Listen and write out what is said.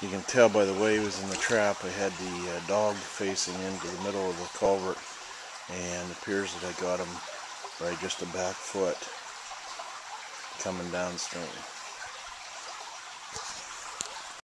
You can tell by the way he was in the trap, I had the uh, dog facing into the middle of the culvert and appears that I got him by just a back foot coming downstream.